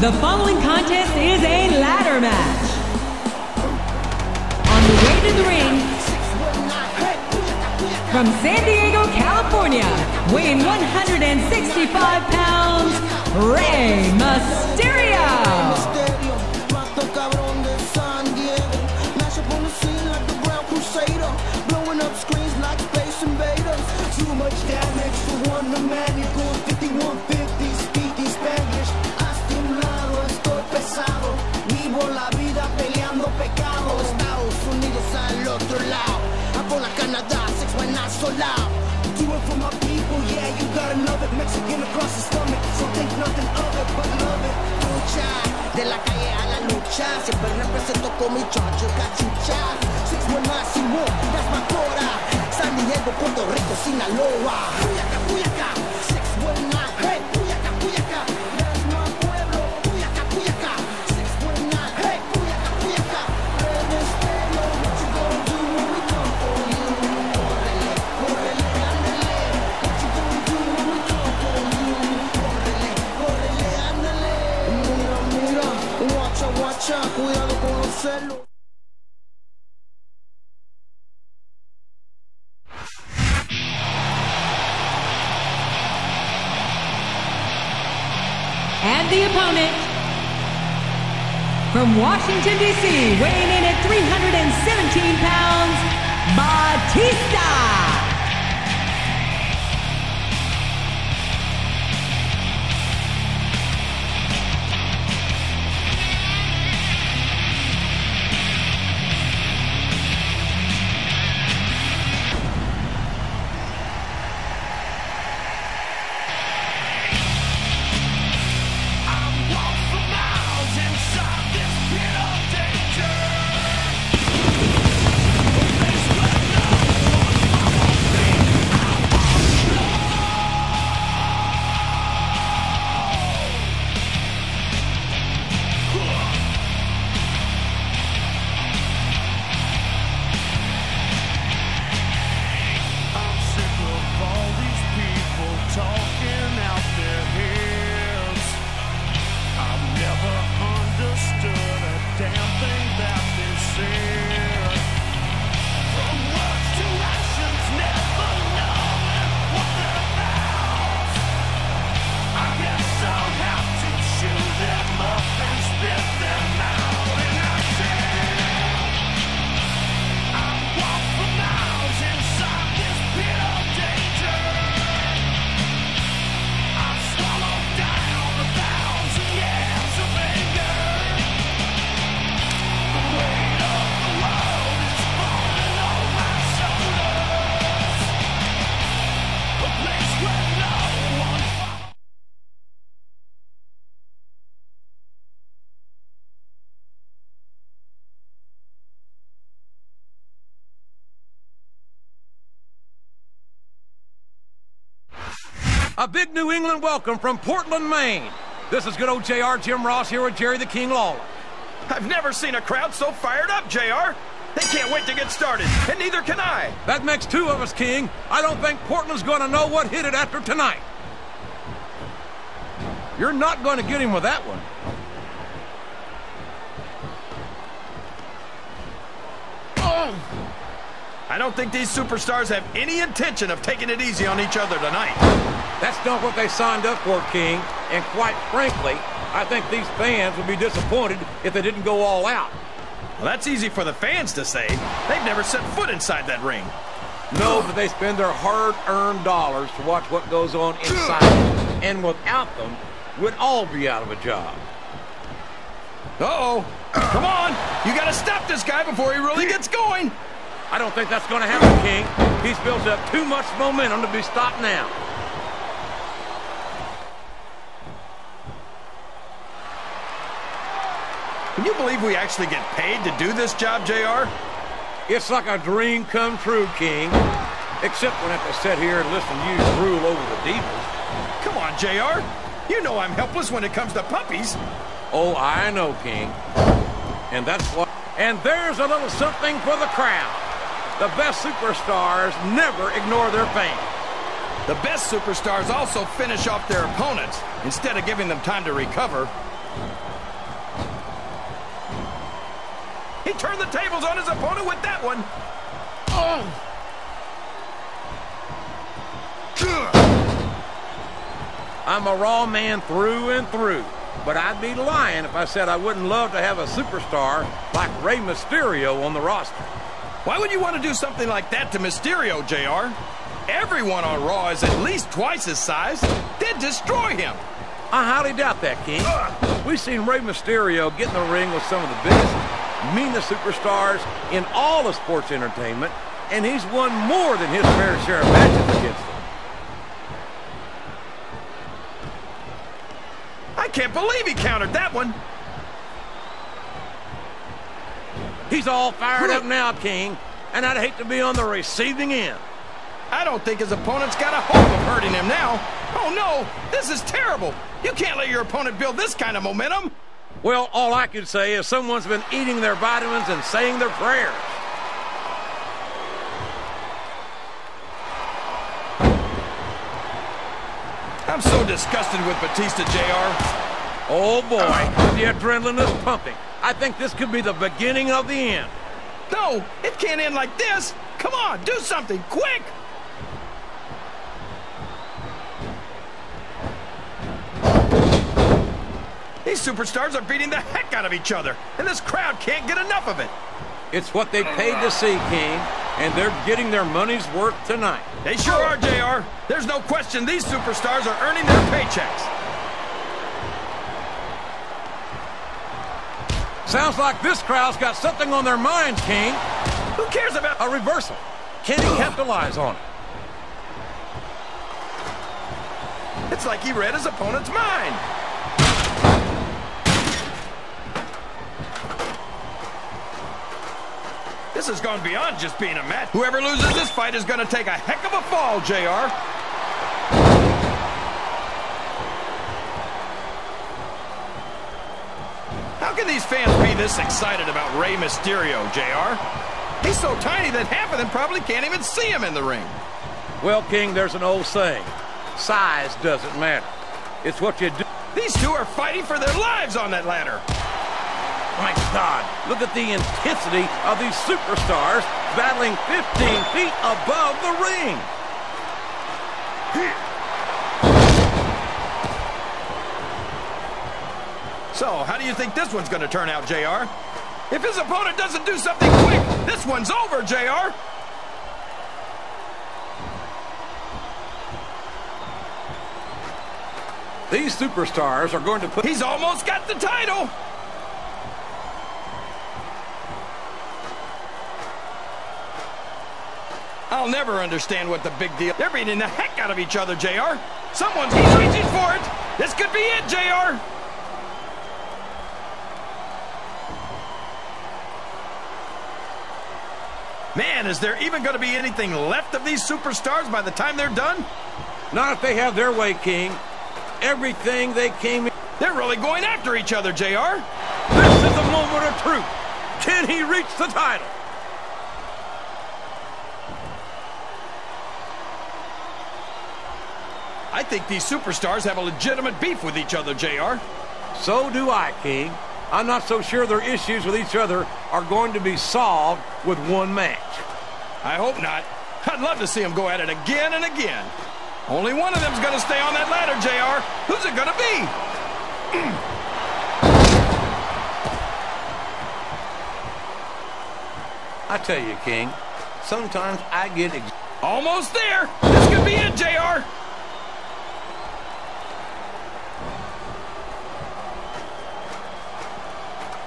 The following contest is a ladder match. On the way to the ring, from San Diego, California, weighing 165 pounds, Rey Mysterio. So loud. Do it for my people, yeah, you gotta love it. Mexican across the stomach, so think nothing of it but love it. Lucha, de la calle a la lucha, siempre represento con mi choncho cachucha. Six one nine Simón, that's my Cora. San Diego, Puerto Rico, Sinaloa. Puyaca, Puyaca, six one nine, And the opponent, from Washington, D.C., weighing in at 317 pounds, Batista. A big New England welcome from Portland, Maine. This is good old JR Jim Ross here with Jerry the King Lawler. I've never seen a crowd so fired up, JR. They can't wait to get started, and neither can I. That makes two of us, King. I don't think Portland's going to know what hit it after tonight. You're not going to get him with that one. Oh! I don't think these superstars have any intention of taking it easy on each other tonight. That's not what they signed up for, King. And quite frankly, I think these fans would be disappointed if they didn't go all out. Well, that's easy for the fans to say. They've never set foot inside that ring. No, but they spend their hard-earned dollars to watch what goes on inside. And without them, we'd all be out of a job. Uh-oh. Come on. You got to stop this guy before he really gets going. I don't think that's going to happen, King. He's built up too much momentum to be stopped now. Can you believe we actually get paid to do this job, JR? It's like a dream come true, King. Except when I have to sit here and listen to you drool over the divas. Come on, JR. You know I'm helpless when it comes to puppies. Oh, I know, King. And that's what... And there's a little something for the crowd. The best superstars never ignore their fans. The best superstars also finish off their opponents instead of giving them time to recover. He turned the tables on his opponent with that one. Oh! I'm a Raw man through and through. But I'd be lying if I said I wouldn't love to have a superstar like Rey Mysterio on the roster. Why would you want to do something like that to Mysterio, JR? Everyone on Raw is at least twice his size. They'd destroy him. I highly doubt that, King. We've seen Rey Mysterio get in the ring with some of the biggest, meanest superstars in all of sports entertainment, and he's won more than his fair share of matches against them. I can't believe he countered that one. He's all fired up now, King, and I'd hate to be on the receiving end. I don't think his opponent's got a hope of hurting him now. Oh, no, this is terrible. You can't let your opponent build this kind of momentum. Well, all I can say is someone's been eating their vitamins and saying their prayers. I'm so disgusted with Batista, JR. Oh, boy, the adrenaline is pumping. I think this could be the beginning of the end. No, it can't end like this. Come on, do something, quick! These superstars are beating the heck out of each other, and this crowd can't get enough of it. It's what they paid to see, King, and they're getting their money's worth tonight. They sure are, JR. There's no question these superstars are earning their paychecks. Sounds like this crowd's got something on their minds, King. Who cares about a reversal? Can he capitalize on it? It's like he read his opponent's mind. This has gone beyond just being a match. Whoever loses this fight is going to take a heck of a fall, JR. How can these fans be this excited about Rey Mysterio, JR? He's so tiny that half of them probably can't even see him in the ring. Well, King, there's an old saying. Size doesn't matter. It's what you do. These two are fighting for their lives on that ladder. My God, look at the intensity of these superstars battling 15 feet above the ring. So, how do you think this one's going to turn out, JR? If his opponent doesn't do something quick, this one's over, JR. These superstars are going to put... He's almost got the title! I'll never understand what the big deal. They're beating the heck out of each other, JR. Someone's reaching for it. This could be it, JR. Man, is there even going to be anything left of these superstars by the time they're done? Not if they have their way, King. Everything they came in. They're really going after each other, JR. This is the moment of truth. Can he reach the title? I think these superstars have a legitimate beef with each other, JR. So do I, King. I'm not so sure their issues with each other are going to be solved with one match. I hope not. I'd love to see them go at it again and again. Only one of them's going to stay on that ladder, JR. Who's it going to be? I tell you, King, sometimes I get... Almost there. This could be it, JR.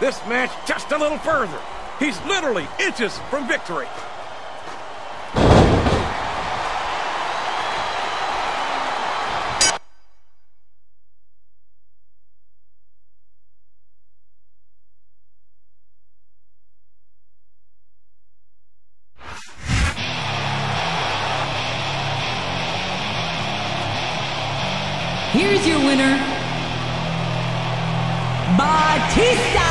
This match just a little further. He's literally inches from victory. Here's your winner, Batista.